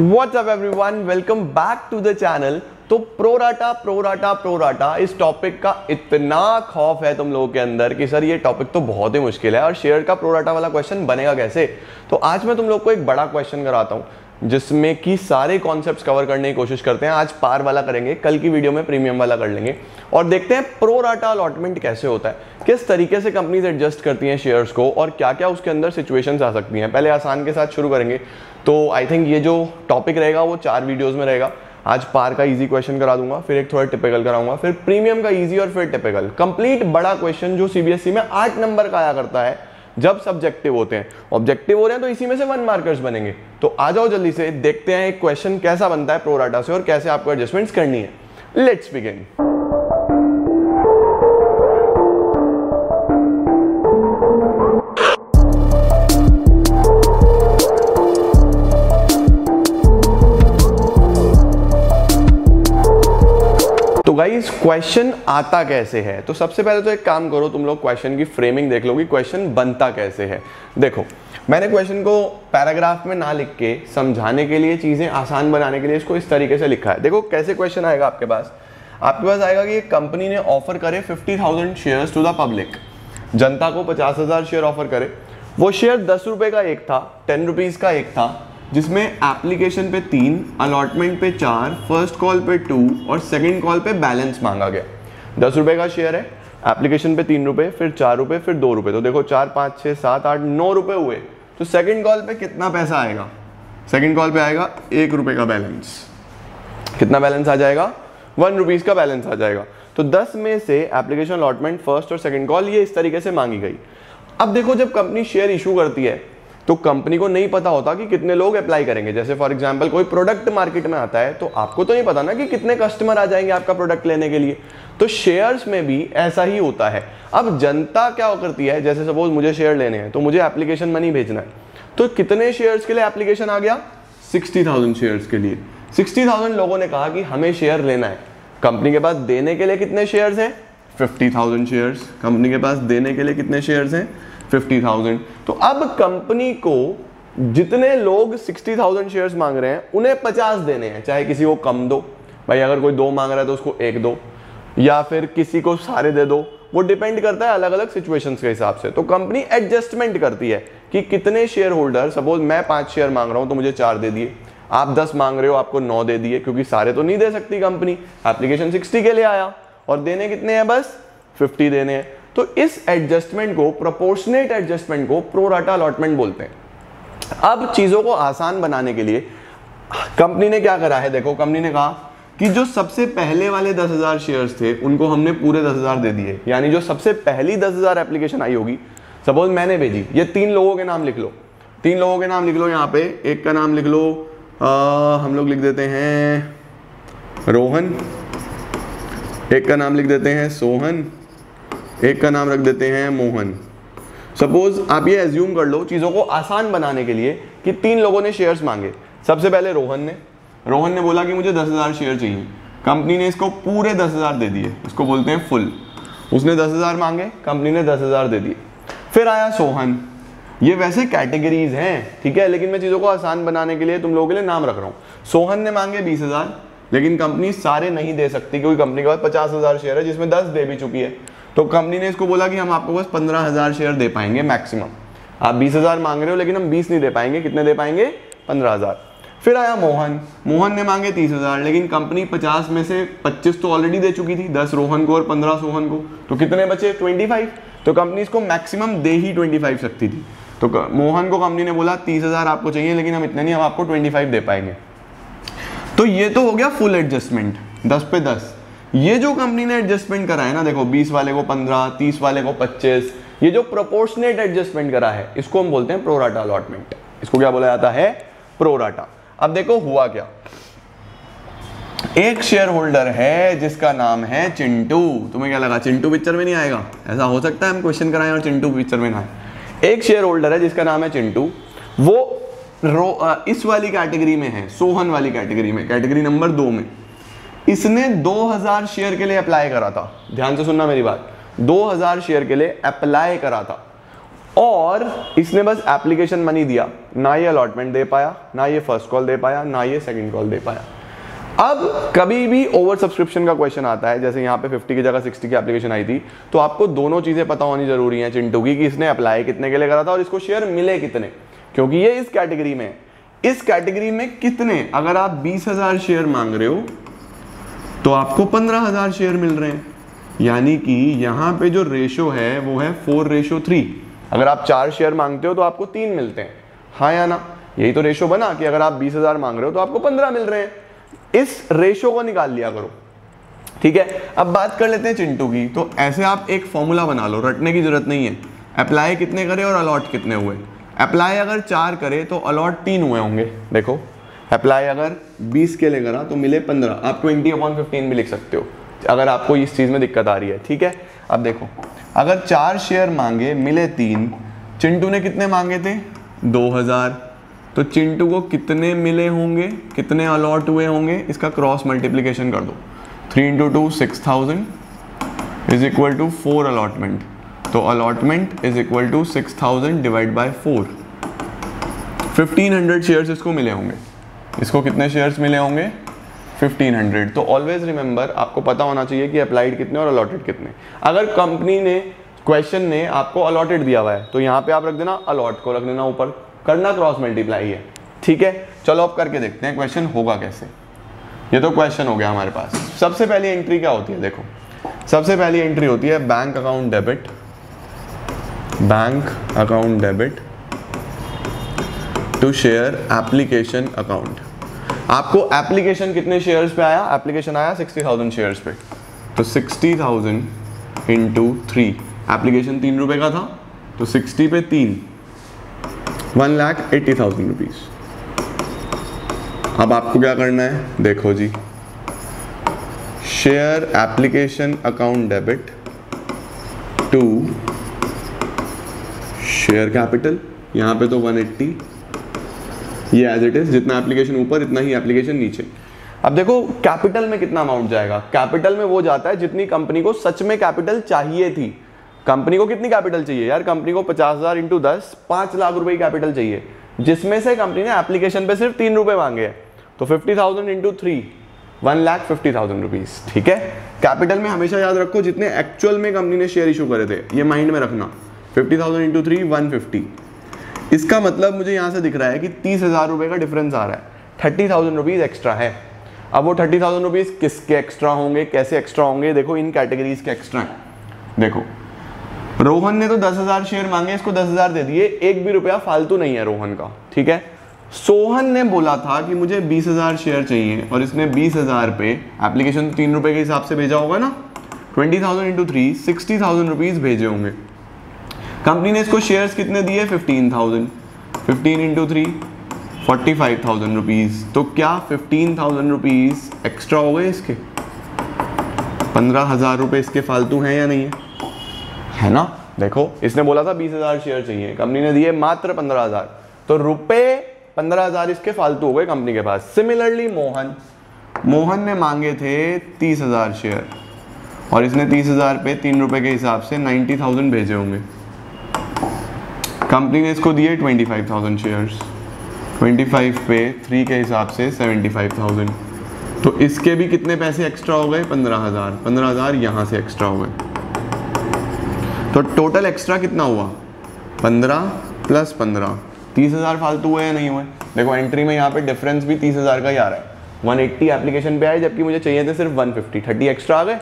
What's up everyone welcome back to the channel तो pro rata pro rata pro rata इस topic का इतना खौफ है तुम लोगों के अंदर कि सर, ये टॉपिक तो बहुत ही मुश्किल है और शेयर का प्रोराटा वाला क्वेश्चन बनेगा कैसे? तो आज मैं तुम लोग को एक बड़ा क्वेश्चन कराता हूँ। जिसमें कि सारे कॉन्सेप्ट कवर करने की कोशिश करते हैं। आज पार वाला करेंगे, कल की वीडियो में प्रीमियम वाला कर लेंगे। और देखते हैं प्रोराटा अलॉटमेंट कैसे होता है। किस तरीके से कंपनीज़ एडजस्ट करती हैं शेयर्स को और क्या क्या उसके अंदर सिचुएशंस आ सकती हैं। पहले आसान के साथ शुरू करेंगे। तो आई थिंक ये जो टॉपिक रहेगा वो चार वीडियोज़ में रहेगा। आज पार का इजी क्वेश्चन करा दूँगा, फिर एक थोड़ा टिपिकल कराऊँगा, फिर प्रीमियम का इजी और फिर टिपिकल कंप्लीट बड़ा क्वेश्चन जो सीबीएसई e में आठ नंबर का आया करता है। जब सब्जेक्टिव होते हैं। ऑब्जेक्टिव हो रहे हैं तो इसी में से वन मार्कर्स बनेंगे। तो आ जाओ जल्दी से, देखते हैं एक क्वेश्चन कैसा बनता है प्रोराटा से और कैसे आपको एडजस्टमेंट्स करनी है। लेट्स बिगिन गाइस क्वेश्चन आता कैसे है? तो सबसे पहले तो एक काम करो, तुम लोग क्वेश्चन की फ्रेमिंग देख लो कि क्वेश्चन बनता कैसे है। देखो, मैंने क्वेश्चन को पैराग्राफ में ना लिख के, समझाने के लिए, चीज़ें आसान बनाने के लिए इसको इस तरीके से लिखा है। देखो, कैसे क्वेश्चन आएगा आपके पास? आपके पास आएगा कि कंपनी ने ऑफ़र करे fifty thousand share to the public जनता को पचास हज़ार शेयर ऑफ़र करे। वो शेयर दस रुपए का एक था टेन रुपीज़ का एक था। जिसमें एप्लीकेशन पे तीन अलॉटमेंट पे चार फ़र्स्ट कॉल पे टू और सेकंड कॉल पे बैलेंस मांगा गया। दस रुपए का शेयर है एप्लीकेशन पे तीन रुपए, फिर चार रुपए, फिर दो रुपए। तो देखो, चार, पाँच छः सात, आठ, नौ रुपए हुए। तो सेकंड कॉल पे कितना पैसा आएगा? सेकंड कॉल पे आएगा एक रुपए का बैलेंस कितना बैलेंस आ जाएगा? वन रुपीज़ का बैलेंस आ जाएगा। तो दस में से एप्लीकेशन अलॉटमेंट फ़र्स्ट और सेकेंड कॉल ये इस तरीके से मांगी गई। अब देखो, जब कंपनी शेयर इशू करती है तो कंपनी को नहीं पता होता कि कितने लोग अप्लाई करेंगे। जैसे फॉर एग्ज़ाम्पल कोई प्रोडक्ट मार्केट में आता है तो आपको तो नहीं पता ना कि कितने कस्टमर आ जाएँगे आपका प्रोडक्ट लेने के लिए। तो शेयर्स में भी ऐसा ही होता है। अब जनता क्या करती है? जैसे सपोज़ मुझे शेयर लेने हैं तो मुझे एप्लीकेशन मनी भेजना है। तो कितने शेयर्स के लिए एप्लीकेशन आ गया? सिक्सटी थाउज़ेंड शेयर्स के लिए। सिक्सटी थाउज़ेंड लोगों ने कहा कि हमें शेयर लेना है। कंपनी के पास देने के लिए कितने शेयर्स हैं? फिफ्टी थाउज़ेंड शेयर्स कंपनी के पास देने के लिए कितने शेयर्स हैं? फिफ्टी थाउज़ेंड तो अब कंपनी को जितने लोग सिक्सटी थाउज़ेंड शेयर मांग रहे हैं, उन्हें पचास देने हैं, चाहे किसी को कम दो। भाई, अगर कोई दो मांग रहा है तो उसको एक दो, या फिर किसी को सारे दे दो। वो डिपेंड करता है अलग अलग सिचुएशंस के हिसाब से। तो कंपनी एडजस्टमेंट करती है कि कितने शेयर होल्डर सपोज़ मैं पाँच शेयर मांग रहा हूँ तो मुझे चार दे दिए। आप दस मांग रहे हो, आपको नौ दे दिए, क्योंकि सारे तो नहीं दे सकती कंपनी एप्लीकेशन सिक्सटी के लिए आया। और देने कितने हैं बस? फिफ्टी देने हैं। तो इस एडजस्टमेंट को प्रोपोर्शनेट एडजस्टमेंट को प्रोराटा अलॉटमेंट बोलते हैं। अब चीज़ों को आसान बनाने के लिए कंपनी ने क्या करा है? देखो कंपनी ने कहा कि जो सबसे पहले वाले दस हज़ार शेयर थे उनको हमने पूरे दस हज़ार दे दिए। यानी जो सबसे पहली दस हज़ार एप्लीकेशन आई होगी सपोज़ मैंने भेजी ये तीन लोगों के नाम लिख लो। तीन लोगों के नाम लिख लो यहाँ पे एक का नाम लिख लो आ, हम लोग लिख देते हैं रोहन एक का नाम लिख देते हैं सोहन एक का नाम रख देते हैं मोहन। सपोज़ आप ये एज्यूम कर लो चीज़ों को आसान बनाने के लिए कि तीन लोगों ने शेयर्स मांगे। सबसे पहले रोहन ने। रोहन ने बोला कि मुझे दस हज़ार शेयर चाहिए। कंपनी ने इसको पूरे दस हज़ार दे दिए। इसको बोलते हैं फुल उसने दस हज़ार मांगे कंपनी ने दस हज़ार दे दिए। फिर आया सोहन। ये वैसे कैटेगरीज हैं, ठीक है, लेकिन मैं चीज़ों को आसान बनाने के लिए तुम लोगों के लिए नाम रख रहा हूँ। सोहन ने मांगे बीस हज़ार, लेकिन कंपनी सारे नहीं दे सकती क्योंकि कंपनी के पास पचास हज़ार शेयर है, जिसमें दस दे भी चुकी है। तो कंपनी ने इसको बोला कि हम आपको बस पंद्रह हज़ार शेयर दे पाएँगे मैक्सिमम आप बीस हज़ार मांग रहे हो, लेकिन हम बीस नहीं दे पाएँगे। कितने दे पाएँगे? पंद्रह हज़ार। फिर आया मोहन। मोहन ने मांगे तीस हज़ार, लेकिन कंपनी पचास में से पच्चीस तो ऑलरेडी दे चुकी थी। दस रोहन को और पंद्रह सोहन को। तो कितने बचे? ट्वेंटी फाइव तो कंपनी इसको मैक्सिमम दे ही ट्वेंटी फाइव सकती थी। तो मोहन को कंपनी ने बोला, तीस हज़ार आपको चाहिए, लेकिन हम इतने नहीं, हम आपको ट्वेंटी फाइव दे पाएँगे। तो ये तो हो गया फुल एडजस्टमेंट दस पे दस। ये जो कंपनी ने एडजस्टमेंट करा है ना, देखो 20 वाले को 15 30 वाले को 25 ये जो प्रोपोर्शनेट एडजस्टमेंट करा है, इसको हम बोलते हैं प्रोराटा अलॉटमेंट इसको क्या बोला जाता है? प्रोराटा अब देखो, हुआ क्या? एक शेयर होल्डर है, जिसका नाम है चिंटू. तुम्हें क्या लगा, चिंटू पिक्चर में नहीं आएगा? ऐसा हो सकता है हम क्वेश्चन कराएँ और चिंटू पिक्चर में ना आए. एक शेयर होल्डर है, जिसका नाम है चिंटू. वो रो इस वाली कैटेगरी में है, सोहन वाली कैटेगरी में कैटेगरी नंबर दो में. इसने 2000 शेयर के लिए अप्लाई करा था। ध्यान से सुनना मेरी बात। 2000 शेयर के लिए अप्लाई करा था। और इसने बस एप्लीकेशन मनी दिया। ना ये अलॉटमेंट दे पाया, ना ये फ़र्स्ट कॉल दे पाया, ना ये सेकंड कॉल दे पाया। अब कभी भी ओवर सब्सक्रिप्शन का क्वेश्चन आता है, जैसे यहाँ पे 50 की जगह 60 की एप्लीकेशन आई थी तो आपको दोनों चीज़ें पता होनी ज़रूरी है चिंटू की, कि इसने अप्लाई कितने के लिए करा था और इसको शेयर मिले कितने। क्योंकि ये इस कैटेगरी में इस कैटेगरी में कितने? अगर आप बीस शेयर मांग रहे हो तो आपको पंद्रह हज़ार शेयर मिल रहे हैं। यानी कि यहाँ पे जो रेशो है, वो है फोर रेशो थ्री अगर आप चार शेयर मांगते हो तो आपको तीन मिलते हैं। हाँ या ना? यही तो रेशो बना कि अगर आप बीस हज़ार मांग रहे हो तो आपको पंद्रह मिल रहे हैं। इस रेशो को निकाल लिया करो। ठीक है? अब बात कर लेते हैं चिंटू की। तो ऐसे आप एक फॉर्मूला बना लो, रटने की ज़रूरत नहीं है। अप्लाई कितने करे और अलॉट कितने हुए? अप्लाई अगर चार करे तो अलॉट तीन हुए होंगे। देखो अप्लाई अगर 20 के लिए करा तो मिले 15 आप 20 अपॉन फिफ्टीन भी लिख सकते हो। अगर आपको इस चीज़ में दिक्कत आ रही है, ठीक है? अब देखो, अगर चार शेयर मांगे, मिले तीन, चिंटू ने कितने मांगे थे? 2000 तो चिंटू को कितने मिले होंगे? कितने अलॉट हुए होंगे? इसका क्रॉस मल्टीप्लीकेशन कर दो। Three into two six thousand is equal to four allotment तो allotment is equal to six thousand divide by four fifteen hundred shares इसको मिले होंगे। इसको कितने शेयर्स मिले होंगे? 1500 तो ऑलवेज रिमेंबर आपको पता होना चाहिए कि अप्लाइड कितने और अलॉटेड कितने। अगर कंपनी ने क्वेश्चन ने आपको अलॉटेड दिया हुआ है तो यहाँ पे आप रख देना अलॉट को रख देना ऊपर। करना क्रॉस मल्टीप्लाई है। ठीक है? चलो अब करके देखते हैं क्वेश्चन होगा कैसे। ये तो क्वेश्चन हो गया हमारे पास। सबसे पहली एंट्री क्या होती है? देखो। सबसे पहली एंट्री होती है bank account debit bank account debit to share application account आपको एप्लीकेशन कितने शेयर्स पे आया? एप्लीकेशन आया सिक्सटी थाउज़ेंड शेयर्स पे। तो sixty thousand into three application तीन रुपए का था तो सिक्सटी पे तीन। One lakh eighty thousand rupees अब आपको क्या करना है? देखो जी। Share application account debit to share capital यहाँ पे तो 180 ये एज इट इज़ जितना एप्लीकेशन ऊपर, इतना ही एप्लीकेशन नीचे। अब देखो कैपिटल में कितना अमाउंट जाएगा? कैपिटल में वो जाता है जितनी कंपनी को सच में कैपिटल चाहिए थी। कंपनी को कितनी कैपिटल चाहिए? यार कंपनी को पचास हज़ार इंटू दस, पाँच लाख रुपए की कैपिटल चाहिए। जिसमें से कंपनी ने एप्लीकेशन पे सिर्फ़ तीन रुपए मांगे हैं। तो fifty thousand into three one lakh fifty thousand rupees ठीक है? कैपिटल में हमेशा याद रखो, जितने एक्चुअल में कंपनी ने शेयर इशू करे थे, ये माइंड में रखना। Fifty thousand into three one fifty इसका मतलब मुझे यहाँ से दिख रहा है कि तीस हज़ार रुपये का डिफरेंस आ रहा है। थर्टी थाउज़ेंड रुपीज़ एक्स्ट्रा है। अब वो थर्टी थाउज़ेंड रुपीज़ किसके एक्स्ट्रा होंगे, कैसे एक्स्ट्रा होंगे, देखो इन कैटेगरीज के एक्स्ट्रा है। देखो, रोहन ने तो दस हज़ार शेयर मांगे, इसको दस हज़ार दे दिए, एक भी रुपया फालतू नहीं है रोहन का, ठीक है? सोहन ने बोला था कि मुझे बीस हज़ार शेयर चाहिए, और इसने बीस हज़ार पे एप्लीकेशन तीन रुपए के हिसाब से भेजा होगा ना? Twenty thousand into three sixty thousand rupees भेजे होंगे। कंपनी ने इसको शेयर्स कितने दिए? Fifteen thousand fifteen into three forty five thousand rupees तो क्या फिफ्टीन थाउज़ेंड रुपीज़ एक्स्ट्रा हो गए इसके? पंद्रह हज़ार रुपये इसके फालतू हैं या नहीं है? है ना? देखो, इसने बोला था बीस हज़ार शेयर चाहिए। कंपनी ने दिए मात्र पंद्रह हज़ार। तो रुपए पंद्रह हज़ार इसके फालतू हो गए कंपनी के पास। सिमिलरली मोहन। मोहन ने मांगे थे तीस हज़ार शेयर और इसने तीस हज़ार पे तीन रुपए के हिसाब से नाइन्टी थाउज़ेंड भेजे होंगे। कंपनी ने इसको दिए twenty five thousand shares twenty five पे थ्री के हिसाब से सेवेंटी फाइव थाउज़ेंड तो इसके भी कितने पैसे एक्स्ट्रा हो गए? पंद्रह हज़ार. पंद्रह हज़ार यहाँ से एक्स्ट्रा हो गए. तो टोटल एक्स्ट्रा कितना हुआ? पंद्रह प्लस पंद्रह. तीस हज़ार फालतू हुए या नहीं हुए? देखो एंट्री में यहाँ पे डिफरेंस भी तीस हज़ार का ही आ रहा है. वन एट्टी एप्लीकेशन पे आए, जबकि मुझे चाहिए थे सिर्फ़ वन फिफ्टी थर्टी एक्स्ट्रा आ गए.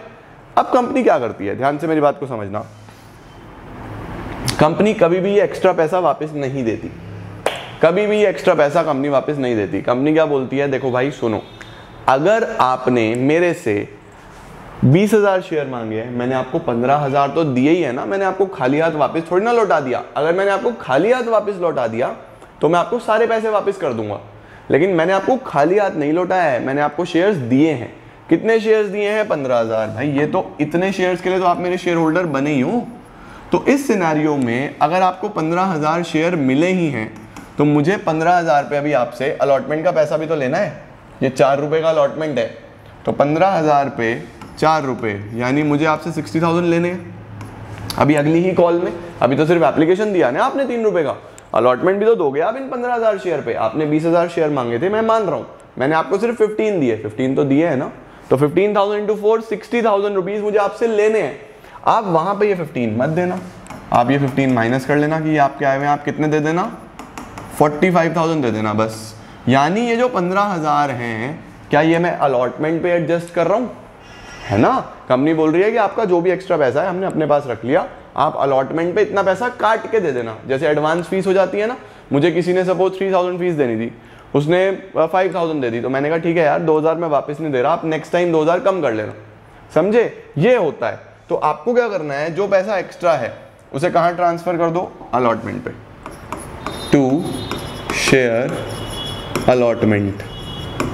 अब कंपनी क्या करती है? ध्यान से मेरी बात को समझना. कंपनी कभी भी ये एक्स्ट्रा पैसा वापस नहीं देती। कभी भी ये एक्स्ट्रा पैसा कंपनी वापस नहीं देती। कंपनी क्या बोलती है? देखो भाई, सुनो। अगर आपने मेरे से बीस हज़ार शेयर मांगे हैं, मैंने आपको पंद्रह हज़ार तो दिए ही है ना, मैंने आपको खाली हाथ वापस थोड़ी ना लौटा दिया। अगर मैंने आपको खाली हाथ वापस लौटा दिया तो मैं आपको सारे पैसे वापस कर दूँगा। लेकिन मैंने आपको खाली हाथ नहीं लौटाया है, मैंने आपको शेयर्स दिए हैं। कितने शेयर्स दिए हैं? पंद्रह हज़ार। भाई, ये तो इतने शेयर्स के लिए तो आप मेरे शेयर होल्डर बने ही हो। तो इस सिनेरियो में अगर आपको पंद्रह हज़ार शेयर मिले ही हैं तो मुझे पंद्रह हज़ार पे अभी आपसे अलॉटमेंट का पैसा भी तो लेना है। ये चार रुपए का अलॉटमेंट है। तो पंद्रह हज़ार पे चार रुपए यानी मुझे आपसे सिक्सटी थाउज़ेंड लेने हैं। अभी अगली ही कॉल में, अभी तो सिर्फ़ एप्लीकेशन दिया ना आपने तीन रुपए का। अलॉटमेंट भी तो दोगे आप इन पंद्रह हज़ार शेयर पे। आपने बीस हज़ार शेयर मांगे थे, मैं मान रहा हूँ। मैंने आपको सिर्फ़ फिफ्टीन दिए। फिफ्टीन तो दिए है ना। तो fifteen thousand into four sixty thousand rupees मुझे आपसे लेने हैं। आप वहाँ पे ये फिफ्टीन मत देना। आप ये फिफ्टीन माइनस कर लेना कि ये आपके आए हुए आप कितने दे देना? फोर्टी फाइव थाउज़ेंड दे देना बस। यानी ये जो पंद्रह हज़ार हैं, क्या ये मैं अलॉटमेंट पे एडजस्ट कर रहा हूँ? है ना? कंपनी बोल रही है कि आपका जो भी एक्स्ट्रा पैसा है, हमने अपने पास रख लिया। आप अलॉटमेंट पे इतना पैसा काट के दे देना। जैसे एडवांस फ़ीस हो जाती है ना, मुझे किसी ने सपोज़ थ्री थाउज़ेंड फ़ीस देनी थी। उसने फाइव थाउज़ेंड दे दी। तो मैंने कहा, ठीक है यार, दो हज़ार मैं वापस नहीं दे रहा, आप नेक्स्ट टाइम दो हज़ार कम कर लेना। समझे? ये होता है। तो आपको क्या करना है, जो पैसा एक्स्ट्रा है, उसे कहाँ ट्रांसफ़र कर दो? अलॉटमेंट पे। टू शेयर अलॉटमेंट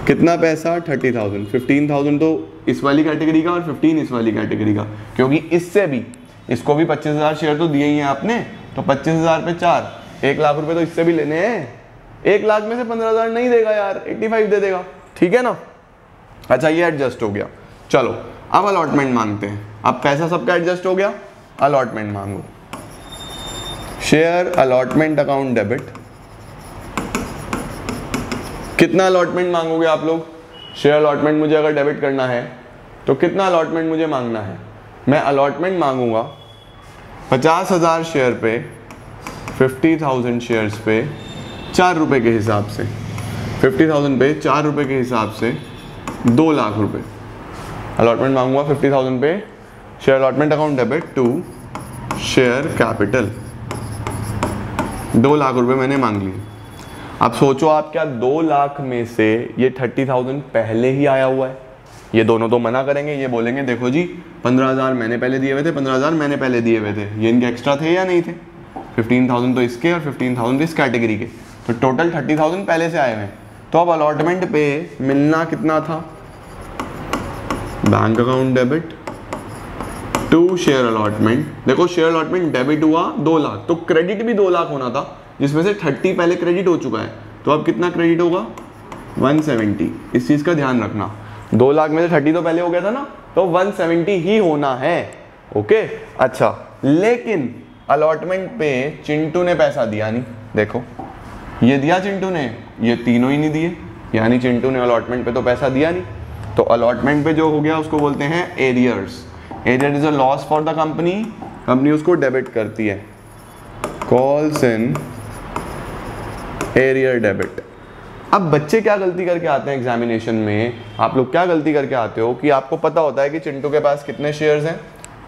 कितना पैसा? थर्टी थाउज़ेंड फिफ्टीन थाउज़ेंड तो इस वाली कैटेगरी का और फिफ्टीन इस वाली कैटेगरी का। क्योंकि इससे भी, इसको भी पच्चीस हज़ार शेयर तो दिए ही हैं आपने तो पच्चीस हज़ार पे चार, एक लाख रुपए तो इससे भी लेने हैं। एक लाख में से पंद्रह हज़ार नहीं देगा यार एट्टी फाइव दे देगा। ठीक है ना? अच्छा ये एडजस्ट हो गया। चलो अब अलॉटमेंट मांगते हैं। अब पैसा सबका एडजस्ट हो गया? अलॉटमेंट मांगो। शेयर अलॉटमेंट अकाउंट डेबिट कितना अलॉटमेंट मांगोगे आप लोग? शेयर अलॉटमेंट मुझे अगर डेबिट करना है तो कितना अलॉटमेंट मुझे मांगना है? मैं अलॉटमेंट मांगूँगा पचास हज़ार शेयर पे फिफ्टी थाउज़ेंड शेयर्स पे, चार रुपए के हिसाब से। फिफ्टी थाउज़ेंड पे चार रुपए के हिसाब से दो लाख रुपए। अलॉटमेंट मांगूँगा फिफ्टी थाउज़ेंड पे। Share allotment account debit to share capital दो लाख रुपए मैंने मांग लिए। अब सोचो आप क्या दो लाख में से ये थर्टी थाउज़ेंड पहले ही आया हुआ है? ये दोनों तो मना करेंगे, ये बोलेंगे, देखो जी, पंद्रह हज़ार मैंने पहले दिए हुए थे, पंद्रह हज़ार मैंने पहले दिए हुए थे। ये इनके एक्स्ट्रा थे या नहीं थे? फिफ्टीन थाउज़ेंड तो इसके और फिफ्टीन थाउज़ेंड इस कैटेगरी के। तो टोटल थर्टी थाउज़ेंड पहले से आए हुए हैं। तो अब अलॉटमेंट पे मिलना कितना था? Bank account debit to share allotment देखो शेयर अलॉटमेंट डेबिट हुआ दो लाख तो क्रेडिट भी दो लाख होना था, जिसमें से थर्टी पहले क्रेडिट हो चुका है। तो अब कितना क्रेडिट होगा? 170 इस चीज़ का ध्यान रखना। दो लाख में से थर्टी तो पहले हो गया था ना तो 170 ही होना है। ओके अच्छा लेकिन अलॉटमेंट पे चिंटू ने पैसा दिया नहीं। देखो, ये दिया चिंटू ने, ये तीनों ही नहीं दिए। यानी चिंटू ने अलॉटमेंट पे तो पैसा दिया नहीं। तो अलॉटमेंट पे जो हो गया, उसको बोलते हैं arrears arrear is a loss for the company company उसको डेबिट करती है. कॉल्स इन एरियर डेबिट अब बच्चे क्या गलती करके आते हैं एग्जामिनेशन में? आप लोग क्या गलती करके आते हो कि आपको पता होता है कि चिंटू के पास कितने शेयर्स हैं?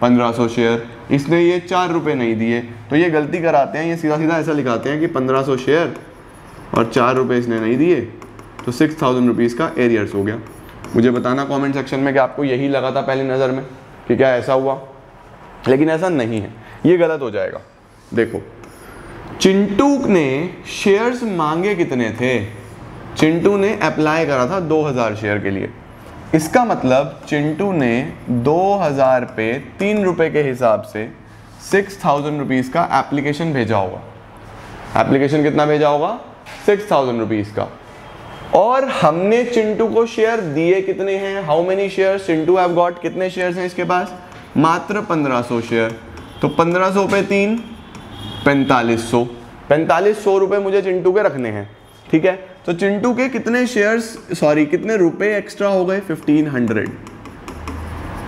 1500 शेयर इसने ये चार रुपए नहीं दिए. तो ये गलती कराते हैं, ये सीधा सीधा ऐसा लिखाते हैं कि 1500 शेयर और चार रुपए इसने नहीं दिए. तो सिक्स थाउज़ेंड रुपीज़ का एरियर्स हो गया. मुझे बताना कमेंट सेक्शन में कि आपको यही लगा था पहली नज़र में कि क्या ऐसा हुआ। लेकिन ऐसा नहीं है। ये गलत हो जाएगा। देखो चिंटू ने शेयर्स मांगे कितने थे? चिंटू ने अप्लाई करा था 2000 शेयर के लिए। इसका मतलब चिंटू ने 2000 पे तीन रुपए के हिसाब से सिक्स थाउज़ेंड का एप्लीकेशन भेजा होगा। एप्लीकेशन कितना भेजा होगा? सिक्स थाउज़ेंड का। और हमने चिंटू को शेयर दिए कितने हैं? How many share Chintu have got कितने शेयर्स हैं इसके पास? मात्र 1500 शेयर तो 1500 पे तीन, पैंतालीस सौ. पैंतालीस सौ रुपये मुझे चिंटू के रखने हैं, ठीक है? तो चिंटू के कितने शेयर्स सॉरी कितने रुपए एक्स्ट्रा हो गए? Fifteen hundred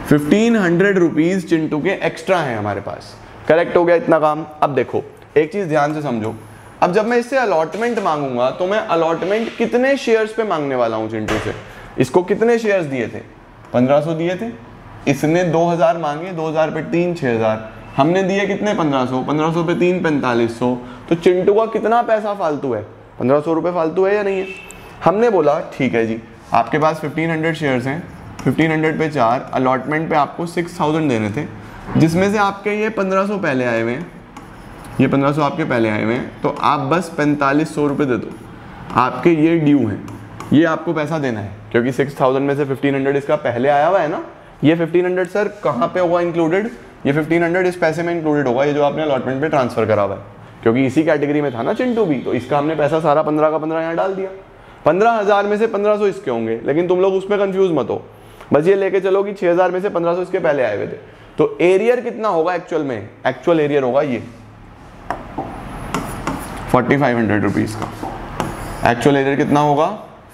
fifteen hundred rupees Chintu के एक्स्ट्रा हैं हमारे पास. करेक्ट हो गया इतना काम. अब देखो, एक चीज़ ध्यान से समझो. अब जब मैं इससे अलॉटमेंट मांगूँगा तो मैं अलॉटमेंट कितने शेयर्स पे मांगने वाला हूँ चिंटू से? इसको कितने शेयर्स दिए थे? 1500 दिए थे। इसने 2000 मांगे 2000 पे तीन 6000 हमने दिए कितने? 1500 1500 पे तीन, पैंतालीस सौ। तो चिंटू का कितना पैसा फालतू है? पंद्रह सौ रुपये फालतू है या नहीं है? हमने बोला, ठीक है जी, आपके पास 1500 शेयर्स हैं। 1500 पे चार अलॉटमेंट पे आपको 6000 देने थे। जिसमें से आपके ये 1500 पहले आए हुए हैं। ये 1500 आपके पहले आए हुए हैं तो आप बस पैंतालीस सौ रुपये दे दो। आपके ये ड्यू हैं। ये आपको पैसा देना है, क्योंकि 6000 में से 1500 इसका पहले आया हुआ है ना? ये 1500 सर कहाँ पे होगा इंक्लूडेड ये 1500 इस पैसे में इंक्लूडेड होगा, ये जो आपने अलॉटमेंट पे ट्रांसफ़र करा हुआ है। क्योंकि इसी कैटेगरी में था ना चिंटू भी तो इसका हमने पैसा सारा पंद्रह का पंद्रह यहाँ डाल दिया। पंद्रह हज़ार में से पंद्रह सौ इसके होंगे, लेकिन तुम लोग उसमें कन्फ्यूज़ मत हो। बस ये लेके चलो कि छह हज़ार में से पंद्रह सौ इसके पहले आए हुए थे। तो एरियर कितना होगा एक्चुअल में? एक्चुअल एरियर होगा ये। फोर्टी फाइव हंड्रेड रुपीज़ का। एक्चुअल एरियर कितना होगा?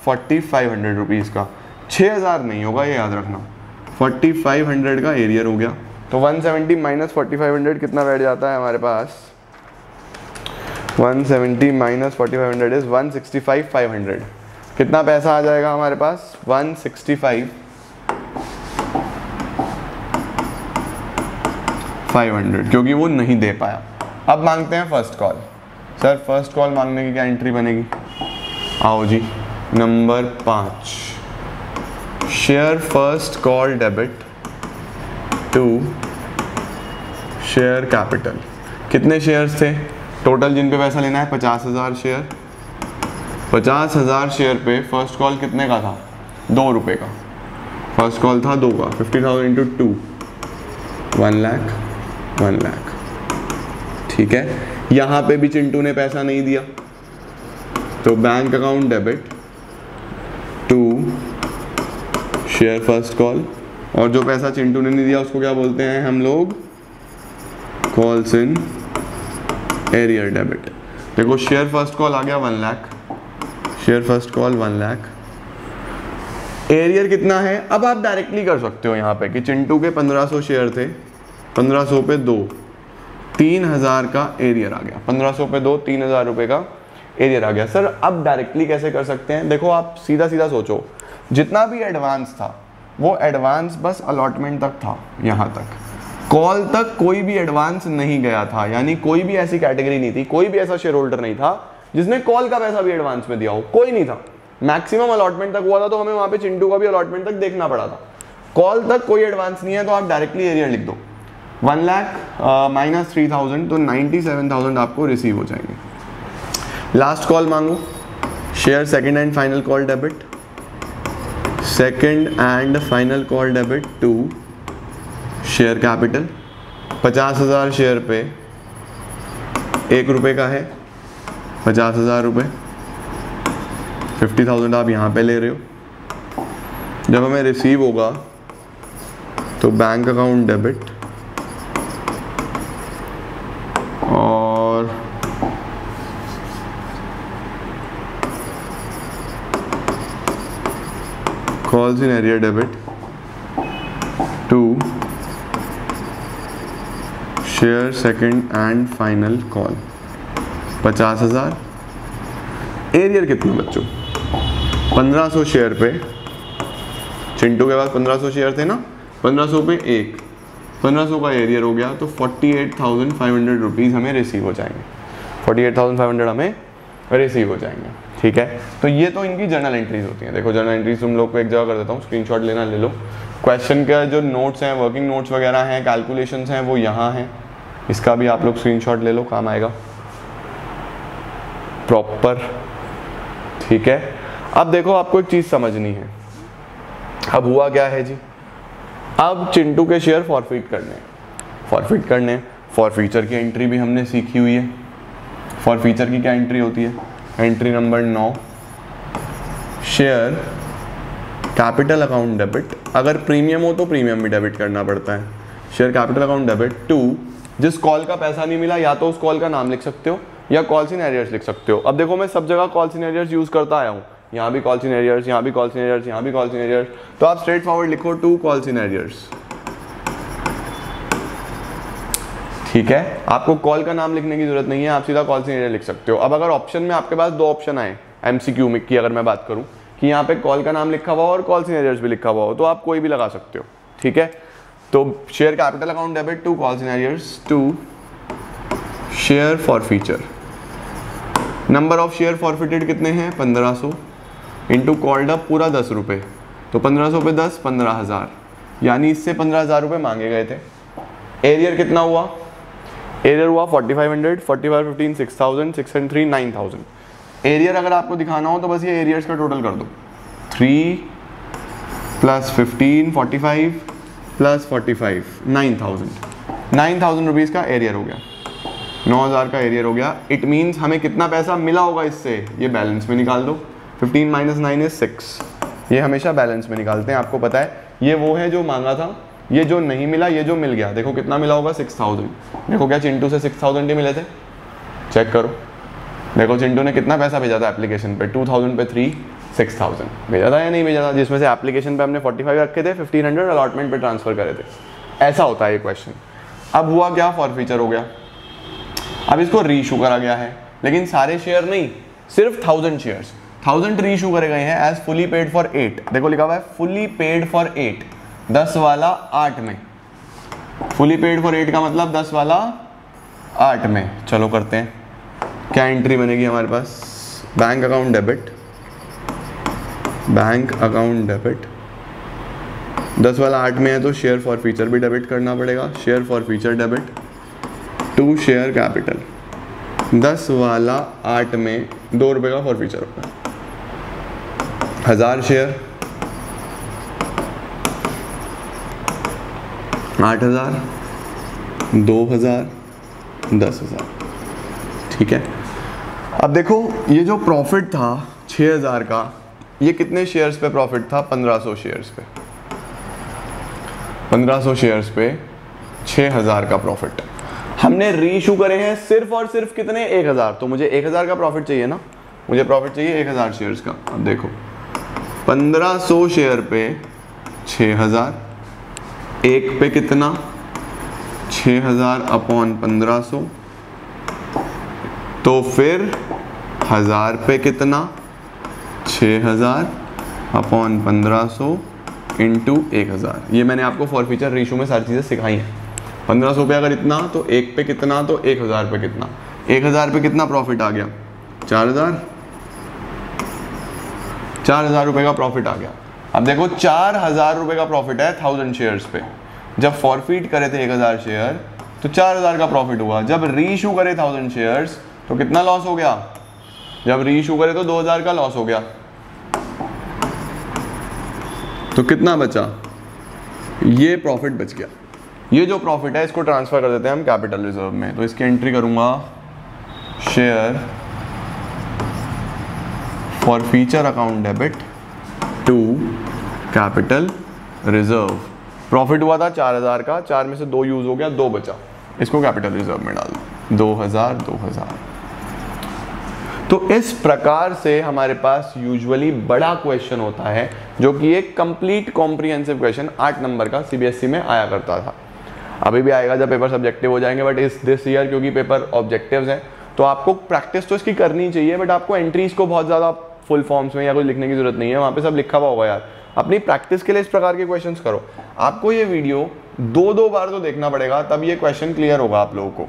फोर्टी फाइव हंड्रेड रुपीज़ का। छः हज़ार नहीं होगा, ये याद रखना। फोर्टी फाइव हंड्रेड का एरियर हो गया। तो one seventy minus forty five hundred कितना बैठ जाता है हमारे पास? 170 minus forty five hundred is one sixty five five hundred कितना पैसा आ जाएगा हमारे पास? 165 500 क्योंकि वो नहीं दे पाया। अब मांगते हैं first call sir first call मांगने की क्या एंट्री बनेगी? आओ जी नंबर पाँच। Share first call debit to share capital कितने शेयर्स थे? टोटल जिन पे पैसा लेना है, पचास हज़ार शेयर पचास हज़ार शेयर पे फ़र्स्ट कॉल कितने का था? दो रुपए का। फ़र्स्ट कॉल था दो का fifty thousand into two one lakh one lakh ठीक है? यहाँ पे भी चिंटू ने पैसा नहीं दिया। तो bank account debit to share first call और जो पैसा चिंटू ने नहीं दिया, उसको क्या बोलते हैं हम लोग? कॉल्स इन एरियर डेबिट देखो शेयर फ़र्स्ट कॉल आ गया one lakh share first call one lakh arrear कितना है? अब आप डायरेक्टली कर सकते हो यहाँ पे कि चिंटू के 1500 शेयर थे। 1500 पे दो। तीन हज़ार का एरियर आ गया। 1500 पे दो, तीन हज़ार रुपए का एरियर आ गया। सर, अब डायरेक्टली कैसे कर सकते हैं? देखो, आप सीधा सीधा सोचो। जितना भी एडवांस था, वो एडवांस बस अलॉटमेंट तक था, यहाँ तक। कॉल तक कोई भी एडवांस नहीं गया था। यानी कोई भी ऐसी कैटेगरी नहीं थी, कोई भी ऐसा शेयर होल्डर नहीं था, जिसने कॉल का पैसा भी एडवांस में दिया हो। कोई नहीं था। मैक्सिमम अलॉटमेंट तक हुआ था तो हमें वहाँ पे चिंटू का भी अलॉटमेंट तक देखना पड़ा था। कॉल तक कोई एडवांस नहीं है तो आप डायरेक्टली एरियर लिख दो। One lakh minus three thousand तो नाइन्टी सेवन थाउज़ेंड आपको रिसीव हो जाएँगे। लास्ट कॉल मांगो। Share second and final call debit second and final call debit to share capital पचास हज़ार शेयर पे। एक रुपये का है। पचास हज़ार रुपये फिफ्टी थाउज़ेंड आप यहाँ पे ले रहे हो। जब हमें रिसीव होगा तो bank account debit calls in area debit to share second and final call पचास हज़ार। एरियर कितने बच्चों? पंद्रह सौ शेयर पे। चिंटू के पास पंद्रह सौ शेयर थे ना? पंद्रह सौ पे एक। पंद्रह सौ का एरियर हो गया तो forty eight thousand five hundred rupees हमें रिसीव हो जाएँगे। Forty eight thousand five hundred हमें रिसीव हो जाएँगे। ठीक है? तो ये तो इनकी जर्नल एंट्रीज होती हैं। देखो जर्नल एंट्रीज तुम लोग को एक जगह कर देता हूँ स्क्रीनशॉट लेना, ले लो। क्वेश्चन का जो नोट्स हैं वर्किंग नोट्स वगैरह हैं कैलकुलेशन हैं, वो यहाँ हैं। इसका भी आप लोग स्क्रीनशॉट ले लो, काम आएगा। प्रॉपर ठीक है? अब देखो, आपको एक चीज़ समझनी है। अब हुआ क्या है जी? अब चिंटू के शेयर फॉरफिट करने फॉरफिट करने फॉर फ्यूचर की एंट्री भी हमने सीखी हुई है। फॉर फ्यूचर की क्या एंट्री होती है? एंट्री नंबर नौ शेयर कैपिटल अकाउंट डेबिट अगर प्रीमियम हो तो प्रीमियम भी डेबिट करना पड़ता है. Share capital account debit to जिस कॉल का पैसा नहीं मिला, या तो उस कॉल का नाम लिख सकते हो, या कॉल इन एरियर्स लिख सकते हो. अब देखो, मैं सब जगह कॉल इन एरियर्स यूज़ करता आया हूँ. यहाँ भी कॉल इन एरियर्स यहाँ भी कॉल इन एरियर्स यहाँ भी कॉल इन एरियर्स तो आप स्ट्रेट फॉरवर्ड लिखो टू कॉल इन एरियर्स ठीक है? आपको कॉल का नाम लिखने की ज़रूरत नहीं है, आप सीधा कॉल इन एरियर लिख सकते हो। अब अगर ऑप्शन में आपके पास दो ऑप्शन आए एमसीक्यू में की अगर मैं बात करूँ, कि यहाँ पे कॉल का नाम लिखा हुआ हो और कॉल इन एरियर्स भी लिखा हुआ हो तो आप कोई भी लगा सकते हो, ठीक है? तो share capital account debit to call in arrears to share forfeiture number of share forfeited कितने हैं? पंद्रह सौ। इंटू कॉल्ड अप पूरा दस रुपये तो पंद्रह सौ पे दस, पंद्रह हज़ार। यानी इससे पंद्रह हज़ार रुपये मांगे गए थे। एरियर कितना हुआ? एरियर हुआ forty five hundred forty five fifteen six thousand six hundred three nine thousand arrear अगर आपको दिखाना हो तो बस ये एरियर्स का टोटल कर दो। Three plus fifteen forty five plus forty five nine thousand nine thousand rupees का एरियर हो गया। नौ हज़ार का एरियर हो गया। इट मीन्स हमें कितना पैसा मिला होगा इससे? ये बैलेंस में निकाल दो। Fifteen minus nine is six ये हमेशा बैलेंस में निकालते हैं, आपको पता है। ये वो है जो मांगा था। ये जो नहीं मिला, ये जो मिल गया, देखो कितना मिला होगा सिक्स थाउज़ेंड देखो क्या चिंटू से सिक्स थाउज़ेंड ही मिले थे? चेक करो। देखो चिंटू ने कितना पैसा भेजा था एप्लीकेशन पे टू थाउज़ेंड पे थ्री सिक्स थाउज़ेंड भेजा था या नहीं भेजा था? जिसमें से एप्लीकेशन पे हमने फोर्टी फाइव रखे थे फिफ्टीन हंड्रेड अलॉटमेंट पे ट्रांसफ़र करे थे। ऐसा होता है ये क्वेश्चन अब हुआ क्या? फॉर फीचर हो गया। अब इसको रीशू करा गया है। लेकिन सारे शेयर नहीं, सिर्फ़ थाउज़ेंड शेयर थाउज़ेंड रीशू करे गए हैं as fully paid for eight देखो लिखा हुआ है फुली पेड फॉर एट दस वाला आठ में। फुली पेड फॉर एट का मतलब दस वाला आठ में। चलो करते हैं। क्या एंट्री बनेगी हमारे पास? Bank account debit bank account debit दस वाला आठ में है तो शेयर फॉर फ्यूचर भी डेबिट करना पड़ेगा। Share forfeiture debit to share capital दस वाला आठ में दो रुपये का फॉर फ्यूचर होगा। हज़ार शेयर आठ हज़ार, दो हज़ार, दस हज़ार। ठीक है? अब देखो, ये जो प्रॉफिट था छः हज़ार का, ये कितने शेयर्स पे प्रॉफिट था? 1500 शेयर्स पे। 1500 शेयर्स पे 6000 का प्रॉफिट हमने रीशू करे हैं सिर्फ़ और सिर्फ़ कितने? 1000 तो मुझे 1000 का प्रॉफिट चाहिए ना? मुझे प्रॉफिट चाहिए 1000 शेयर्स का। अब देखो 1500 शेयर पे 6000 एक पे कितना? 6000 अपॉन 1500 तो फिर हज़ार पे कितना? छः हज़ार अपॉन पंद्रह सौ इंटू एक हज़ार। ये मैंने आपको फॉर फीचर रेशो में सारी चीज़ें सिखाई हैं। पंद्रह सौ पे अगर इतना तो एक पे कितना तो एक हज़ार पे कितना। एक हज़ार पे कितना प्रॉफिट आ गया? चार हज़ार। चार हज़ार रुपये का प्रॉफिट आ गया। अब देखो, चार हज़ार रुपये का प्रॉफिट है थाउज़ेंड शेयर्स पे। जब फॉरफीट करे थे एक हज़ार शेयर तो चार हज़ार का प्रॉफिट हुआ। जब रीशू करे थाउज़ेंड शेयर्स तो कितना लॉस हो गया? जब रीशू करे तो दो हज़ार का लॉस हो गया। तो कितना बचा? ये प्रॉफिट बच गया। ये जो प्रॉफिट है, इसको ट्रांसफ़र कर देते हैं हम कैपिटल रिज़र्व में। तो इसकी एंट्री करूँगा। Share forfeiture account debit to capital reserve. Profit हुआ था चार हज़ार का, चार में से दो यूज़ हो गया, दो बचा। इसको कैपिटल रिज़र्व में डाल दो। हज़ार दो हज़ार। तो इस प्रकार से हमारे पास यूजुअली बड़ा क्वेश्चन होता है, जो कि एक कंप्लीट कॉम्प्रिहेंसिव क्वेश्चन आठ नंबर का सीबीएसई e में आया करता था। अभी भी आएगा जब पेपर सब्जेक्टिव हो जाएँगे बट इस दिस ईयर क्योंकि पेपर ऑब्जेक्टिव हैं तो आपको प्रैक्टिस तो इसकी करनी चाहिए बट आपको एंट्रीज को बहुत ज़्यादा फुल फॉर्म्स में या कुछ लिखने की ज़रूरत नहीं है। वहाँ पे सब लिखा हुआ होगा यार। अपनी प्रैक्टिस के लिए इस प्रकार के क्वेश्चन करो। आपको ये वीडियो दो दो बार तो देखना पड़ेगा, तब ये क्वेश्चन क्लियर होगा आप लोगों को।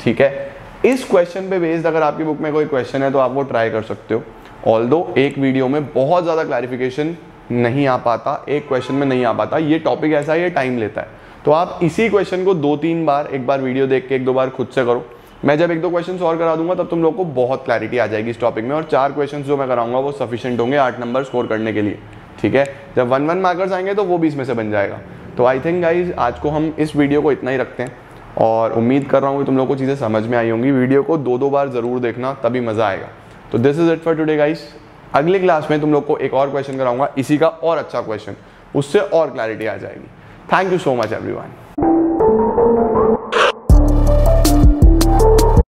ठीक है? इस क्वेश्चन पे बेस्ड अगर आपकी बुक में कोई क्वेश्चन है तो आप वो ट्राई कर सकते हो। ऑल एक वीडियो में बहुत ज़्यादा क्लैरिफिकेशन नहीं आ पाता, एक क्वेश्चन में नहीं आ पाता, ये टॉपिक ऐसा है, ये टाइम लेता है। तो आप इसी क्वेश्चन को दो तीन बार, एक बार वीडियो देख के, एक दो बार खुद से करो। मैं जब एक दो क्वेश्चन सॉल्व करा दूँगा, तब तुम लोग को बहुत क्लैरिटी आ जाएगी इस टॉपिक में, और चार क्वेश्चन जो मैं कराऊँगा, वो सफिशियंट होंगे आठ नंबर स्कोर करने के लिए। ठीक है? जब वन वन मार्कर्स आएँगे तो वो भी इसमें से बन जाएगा। तो आई थिंक गाइज़ आज को हम इस वीडियो को इतना ही रखते हैं और उम्मीद कर रहा हूँ कि तुम लोग को चीज़ें समझ में आई होंगी। वीडियो को दो दो बार ज़रूर देखना, तभी मज़ा आएगा। तो this is it for today guys अगले क्लास में तुम लोग को एक और क्वेश्चन कराऊँगा। इसी का और अच्छा क्वेश्चन उससे और क्लैरिटी आ जाएगी। Thank you so much everyone